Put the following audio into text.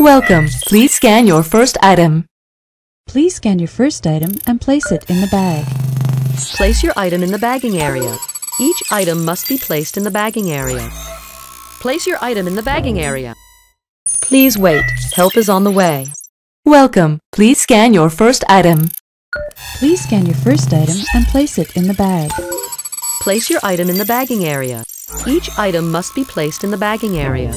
Welcome. Please scan your first item. Please scan your first item and place it in the bag. Place your item in the bagging area. Each item must be placed in the bagging area. Place your item in the bagging area. Please wait. Help is on the way. Welcome. Please scan your first item. Please scan your first item and place it in the bag. Place your item in the bagging area. Each item must be placed in the bagging area.